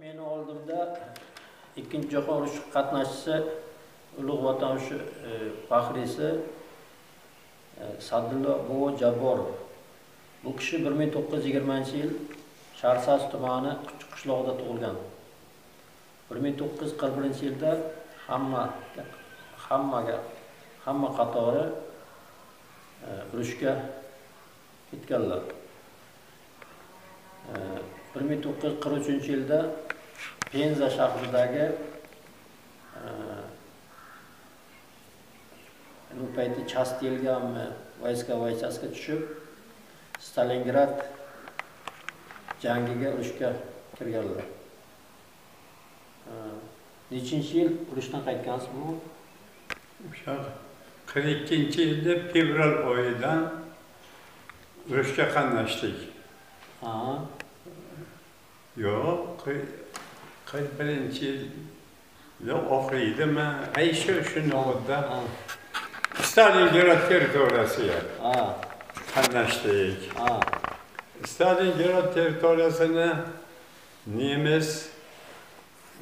meni oldimda ikkinchi jahon urushi qatnashchisi ulug' vatan urushi e, faxriysi e, sadullo bovo jabborov. Bu kishi bir ming to'qqiz yuz yigirmanchi yil sharsas tumani qishlog'ida tug'ilgan. bir ming to'qqiz yuz qirq birinchi yilda hamma hammaga hamma qatori e, urushga ketganlar. Bir ming to'qqiz yuz qirq uchinchi yilda penza shahridagi u payti chast deyilganmi vayska vaychasiga tushib stalingrad jangiga urushga kirganlar. Nechinchi yil urushdan qaytgansiz bu o'sha qirq ikkinchi yilda fevral oyidan urushga qatnashdik yo'q qirq birinchi yilda oxiriyidimi ay shu ha. Stalingrad territoriyasiga qatnashdik. Stalingrad territoriyasini nemis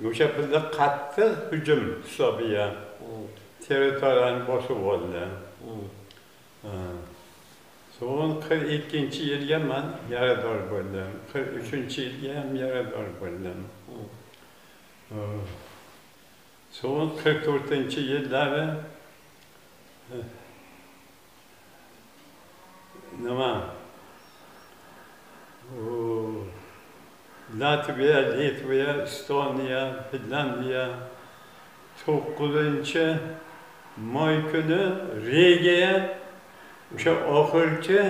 o'sha pulda qattiq hujum hisobiga territoriyani bosib oldi Qirq ikkinchi yilga man yarador bo'ldim qirq uchinchi yilga ham yarador bo'ldim so'ng qirq to'rtinchi yillari eh, nima latviya litviya estoniya finlandiya. To'qqizinchi may kuni rigaga o'sha oxirgi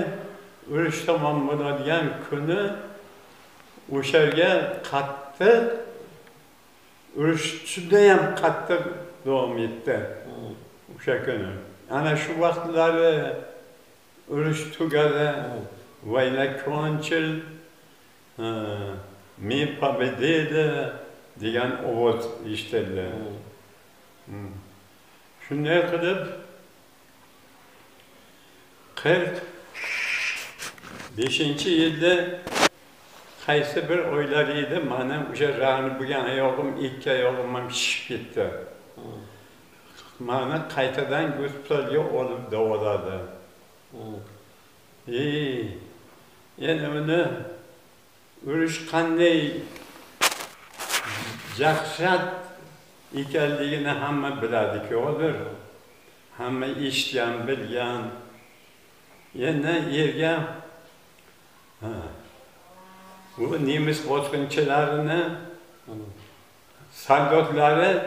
urush tamom bo'ladigan kuni o'sha yerga qattiq urush judayam qattiq davom etdi o'sha kuni. Ana shu vaqtlari urush tugadi vayna konchil men победили degan ovoz eshitildi. Hmm. shunday qilib qirq beshinchi yilda qaysi bir oylar edi? Mani o'sha rag'ni bo'lgan oyog'im ikki oyog'im ham shishib ketdi. Mani qaytadan gospitalga olib davoladi. Ey endi uni urush qanday dahshat ekanligini hamma biladiku hozir. Hamma eshitgan bilgan. Endi yerga bu nemis bosqinchilarini soldatlari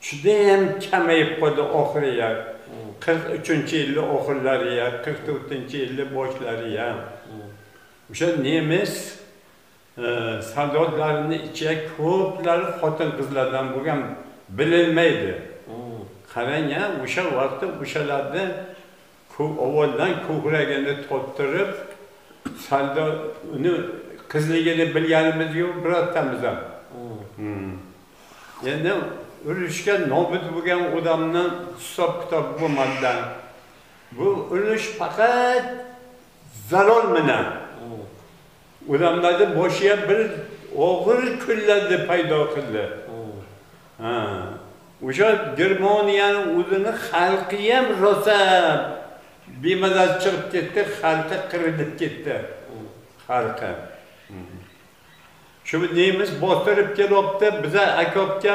judayam kamayib qoldi oxiriga qirq uchinchi yilni oxirlariga qirq to'rtinchi yilni boshlariga o'sha nemis e, soldotlarini ichiga ko'plari xotin qizlardan bo'lgan bilinmaydi qarang a o'sha vaqtda o'shalarni ovuldan ko'kragini to'ttirib soldot uni qizligini bilganimiz yo'q birortamiz ham. Hmm. Endi urushga nobud bo'lgan odamni hisob kitob bo'lmadi bu urush faqat zalol bilan. Odamlarni boshiga bir og'ir kunlarni paydo qildi. O'sha germaniyani o'zini xalqi ham rosa bemazasi chiqib ketdi xalqi qirilib ketdi. Xalqi shu nemis bostirib kelyapti biza akopga.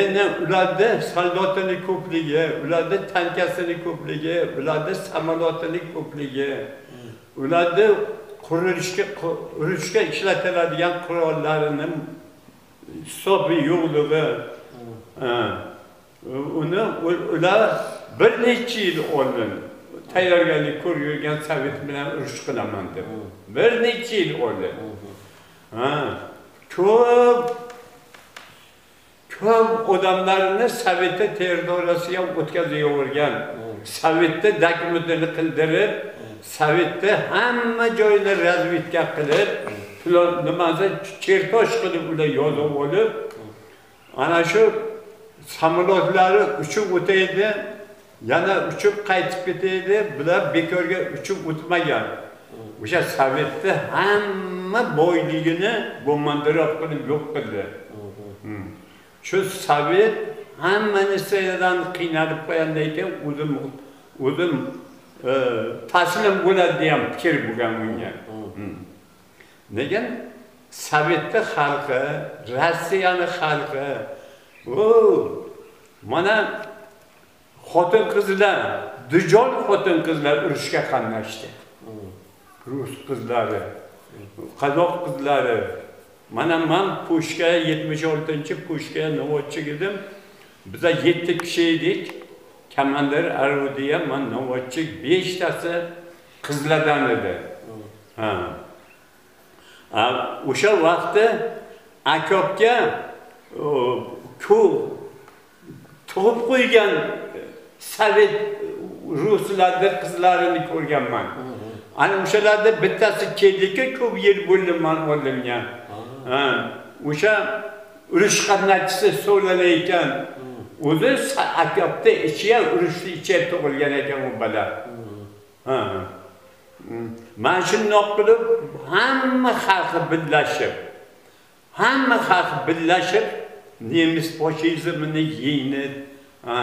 Endi ularni soldotini ko'pligi ularni tankasini ko'pligi ularni samolyotini ko'pligi ularni qurilishga urushga ishlatiladigan qurollarini hisobi yo'qligi. Ha. uni ular bir necha yil oldin tayyorgarlik ko'rib yurgan sovet bilan urush qilaman deb. Bir necha yil oldin Ha, ko'p ko'p odamlarni sovetni territoriyasiga o'tkazib yuborgan. Sovetni dokumentini qildirib sovetni hamma joyini razvedka qilib nimasi chertoj qilib ular yozib olib ana shu samolyotlari uchib o'taydi yana uchib qaytib ketaydi bular bekorga uchib o'tmagan. O'sha sovetni hamma boyligini go'mandiroq qilib yo'q qildi. Hmm. Shu sovet hamma narsadan qiynalib qo'ygandan keyin o'zim o'zim e, taslim bo'ladi degan fikr bo'lgan bunga. Hmm. Nega? Sovetni xalqi rossiyani xalqi o mana xotin qizlar dijol xotin qizlar urushga qatnashdi. Rus qizlari qozoq qizlari. Mana man pushka yetmish oltinchi pushka novotchik edim biza yetti kishi edik. Komandir arudiya man novotchik beshtasi qizlardan edi. Ha. A, o'sha vaqtda akopga ko'p tug'ib qo'ygan sovet ruslarni qizlarini ko'rganman. Ana o'shalarda bittasi keldiki ko'p yil bo'ldi man oldimga Ha, o'sha urush qatnashchisi so'rala ekan. O'zi akopda ichiga urushni ichiga tug'ilgan ekan u bola. Ha. mana shundoq qilib hamma xalqi birlashib hamma xalq birlashib nemis fashizmini yengdi ha,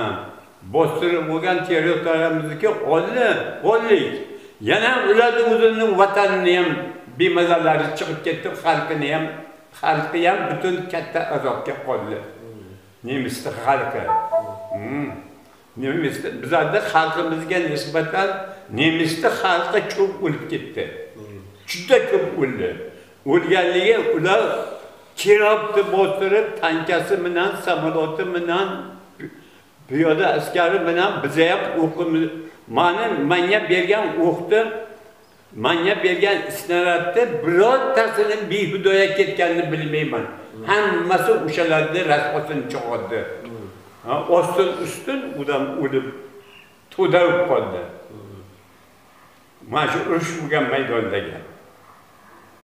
bostirib bo'lgan territoriyamizniki oldi oldik yana ularni o'zini vatanini ham bemazalari chiqib ketdi xalqini ham xalqi ham butun katta azobga qoldi nemisni xalqi. Hmm. Nemisni bizlarni xalqimizga nisbatan nemisni xalqi ko'p o'lib ketdi. Juda ko'p o'ldi. O'lganligi ular kirobni bostirib tankasi bilan samolyoti bilan piyoda askari bilan biza ham o'qimiz mani manga bergan o'qni manga bergan snaradni birortasini behudoya ketganini bilmayman. Hammasi o'shalarni rasvosini chog'adi Ha, ostin ustin odam o'lib to'dalib qoldi. Mana shu urush bo'lgan maydondagi